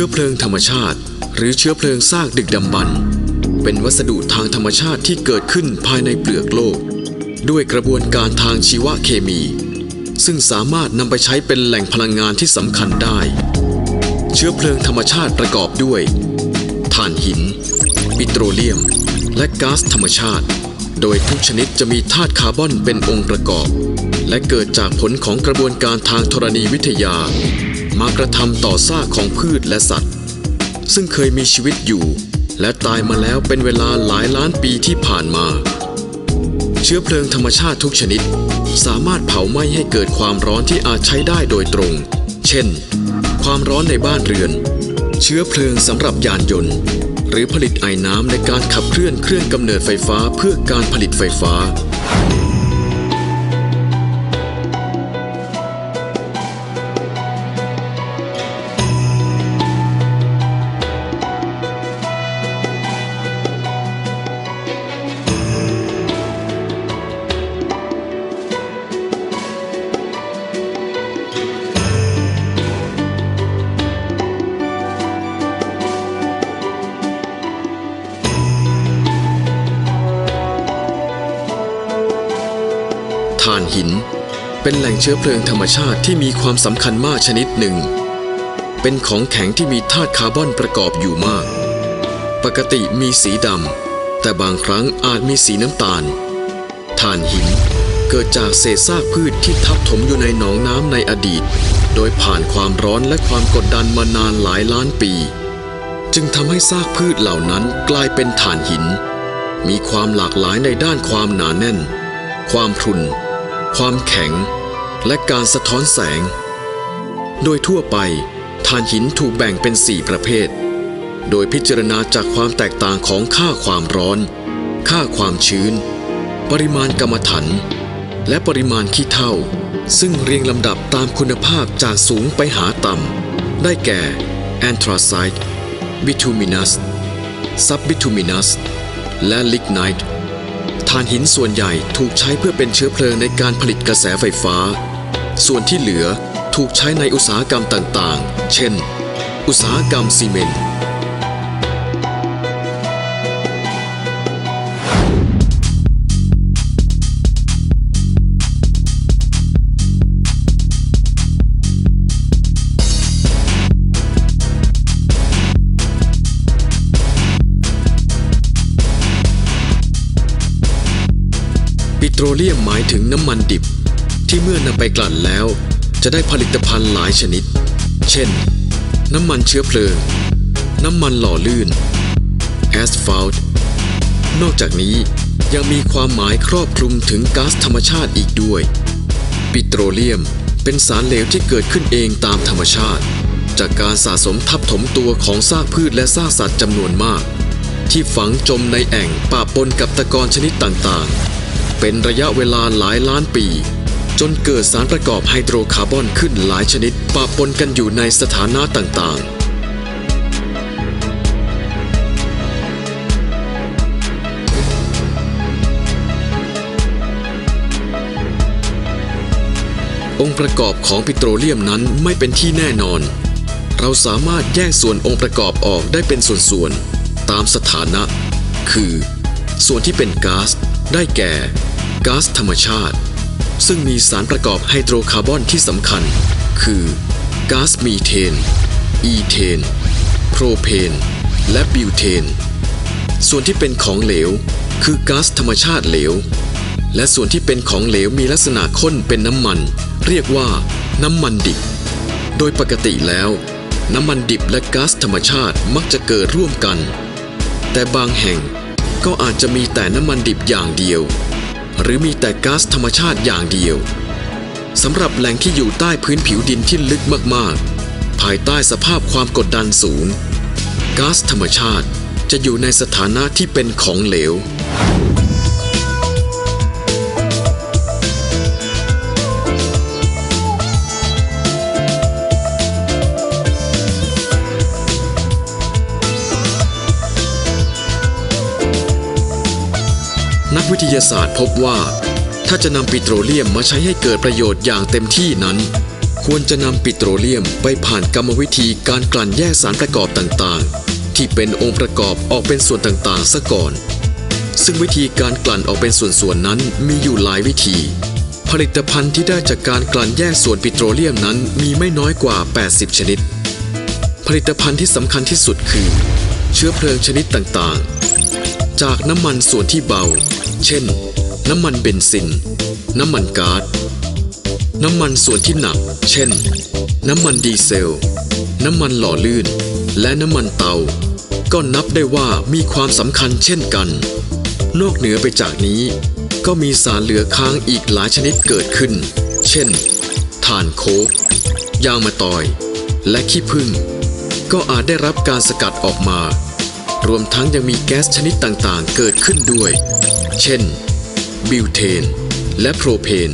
ชื้อเพลิงธรรมชาติ หรือเชื้อเพลิงซากดึกดำบรรพ์เป็นวัสดุทางธรรมชาติที่เกิดขึ้นภายในเปลือกโลก ด้วยกระบวนการทางชีวเคมี ซึ่งสามารถนำไปใช้เป็นแหล่งพลังงานที่สำคัญได้ เชื้อเพลิงธรรมชาติประกอบด้วยถ่านหิน ปิโตรเลียม และก๊าซธรรมชาติ โดยทุกชนิดจะมีธาตุคาร์บอนเป็นองค์ประกอบ และเกิดจากผลของกระบวนการทางธรณีวิทยา มากระทำต่อซากของพืชและสัตว์ ซึ่งเคยมีชีวิตอยู่ และตายมาแล้วเป็นเวลาหลายล้านปีที่ผ่านมา เชื้อเพลิงธรรมชาติทุกชนิด สามารถเผาไหม้ให้เกิดความร้อนที่อาจใช้ได้โดยตรง เช่น ความร้อนในบ้านเรือน เชื้อเพลิงสำหรับยานยนต์ หรือผลิตไอ้น้ำในการขับเคลื่อนเครื่องกำเนิดไฟฟ้าเพื่อการผลิตไฟฟ้า หิน เป็นแหล่งเชื้อเพลิงธรรมชาติที่มีความสำคัญมากชนิดหนึ่ง เป็นของแข็งที่มีธาตุคาร์บอนประกอบอยู่มาก ปกติมีสีดำแต่บางครั้งอาจมีสีน้ำตาลถ่านหินเกิดจากเศษซากพืชที่ทับถมอยู่ในหนองน้ำในอดีต โดยผ่านความร้อนและความกดดันมานานหลายล้านปี จึงทำให้ซากพืชเหล่านั้นกลายเป็นถ่านหิน มีความหลากหลายในด้านความหนาแน่น ความพรุน ความแข็ง และการสะท้อนแสง โดยทั่วไปถ่านหินถูกแบ่งเป็น4ประเภท โดยพิจารณาจากความแตกต่างของค่าความร้อน ค่าความชื้น ปริมาณกรรมฐานและปริมาณขี้เถ้าซึ่งเรียงลำดับตามคุณภาพจากสูงไปหาต่ำ ได้แก่ anthracite bituminous subbituminous และ lignite ถ่านหินส่วนใหญ่ถูกใช้เพื่อเป็นเชื้อเพลิงในการผลิตกระแสไฟฟ้า ส่วนที่เหลือถูกใช้ในอุตสาหกรรมต่างๆ เช่น อุตสาหกรรมซีเมนต์ โตรเลียมหมายถึงน้ำมันดิบ ที่เมื่อนำไปกลั่นแล้ว จะได้ผลิตภัณฑ์หลายชนิด เช่น น้ำมันเชื้อเพลิง น้ำมันหล่อลื่น แอสฟัลต์นอกจากนี้ยังมีความหมายครอบคลุมถึงก๊าซธรรมชาติอีกด้วย ปิโตรเลียมเป็นสารเหลวที่เกิดขึ้นเองตามธรรมชาติ จากการสะสมทับถมตัวของซากพืชและซากสัตว์จำนวนมาก ที่ฝังจมในแอ่งปะปนกับตะกอนชนิดต่างๆ เป็นระยะเวลาหลายล้านปี จนเกิดสารประกอบไฮโดรคาร์บอนขึ้นหลายชนิดปะปนกันอยู่ในสถานะต่างๆองค์ประกอบของปิโตรเลียมนั้นไม่เป็นที่แน่นอน เราสามารถแยกส่วนองค์ประกอบออกได้เป็นส่วนๆ ตามสถานะ คือ ส่วนที่เป็นก๊าซได้แก่ ก๊าซธรรมชาติ ซึ่งมีสารประกอบไฮโดรคาร์บอนที่สำคัญ คือก๊าซมีเทน อีเทน โพรเพน และบิวเทน ส่วนที่เป็นของเหลว คือก๊าซธรรมชาติเหลว และส่วนที่เป็นของเหลวมีลักษณะข้นเป็นน้ำมัน เรียกว่า น้ำมันดิบ โดยปกติแล้ว น้ำมันดิบและก๊าซธรรมชาติมักจะเกิดร่วมกัน แต่บางแห่งก็อาจจะมีแต่น้ำมันดิบอย่างเดียว หรือมีแต่ก๊าซธรรมชาติอย่างเดียวสำหรับแหล่งที่อยู่ใต้พื้นผิวดินที่ลึกมากๆ ภายใต้สภาพความกดดันสูงก๊าซธรรมชาติจะอยู่ในสถานะที่เป็นของเหลว ทยาศาสตร์พบว่า ถ้าจะนำปิโตรเลียมมาใช้ให้เกิดประโยชน์อย่างเต็มที่นั้นคควรจะนำปิโตรเลียมไปผ่านกรรมวิธีการกลั่นแยกสารประกอบต่างๆ ที่เป็นองค์ประกอบออกเป็นส่วนต่างๆซะก่อน ซึ่งวิธีการกลั่นออกเป็นส่วนๆนั้นมีอยู่หลายวิธี ผลิตภัณฑ์ที่ได้จากการกลั่นแยกส่วนปิโตรเลียมนั้นมีไม่น้อยกว่า 80 ชนิด ผลิตภัณฑ์ที่สำคัญที่สุดคือ เชื้อเพลิงชนิดต่างๆจากน้ำมันส่วนที่เบา เช่น น้ำมันเบนซิน น้ำมันก๊าซน้ำมันส่วนที่หนัก เช่น น้ำมันดีเซล น้ำมันหล่อลื่น และน้ำมันเตา ก็นับได้ว่ามีความสำคัญเช่นกัน นอกเหนือไปจากนี้ ก็มีสารเหลือค้างอีกหลายชนิดเกิดขึ้น เช่นถ่านโคกยางมะตอย และขี้ผึ้งก็อาจได้รับการสกัดออกมา รวมทั้งยังมีแก๊สชนิดต่างๆ เกิดขึ้นด้วย เช่น บิวเทน และโพรเพน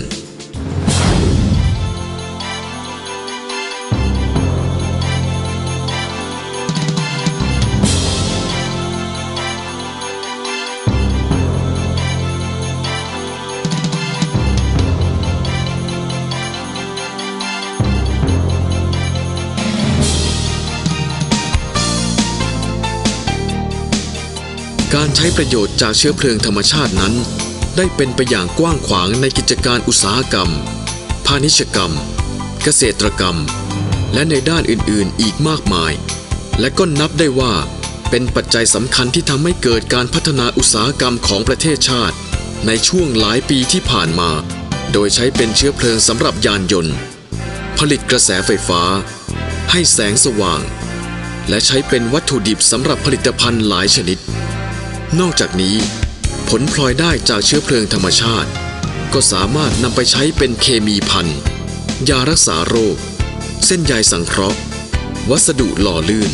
การใช้ประโยชน์จากเชื้อเพลิงธรรมชาตินั้น ได้เป็นไปอย่างกว้างขวางในกิจการอุตสาหกรรม พาณิชยกรรม เกษตรกรรม และในด้านอื่นๆ อีกมากมาย และก็นับได้ว่าเป็นปัจจัยสำคัญที่ทำให้เกิดการพัฒนาอุตสาหกรรมของประเทศชาติ ในช่วงหลายปีที่ผ่านมา โดยใช้เป็นเชื้อเพลิงสำหรับยานยนต์ ผลิตกระแสไฟฟ้า ให้แสงสว่าง และใช้เป็นวัตถุดิบสำหรับผลิตภัณฑ์หลายชนิด นอกจากนี้ ผลพลอยได้จากเชื้อเพลิงธรรมชาติ ก็สามารถนำไปใช้เป็นเคมีพันยารักษาโรค เส้นใยสังเคราะห์ วัสดุหล่อลื่น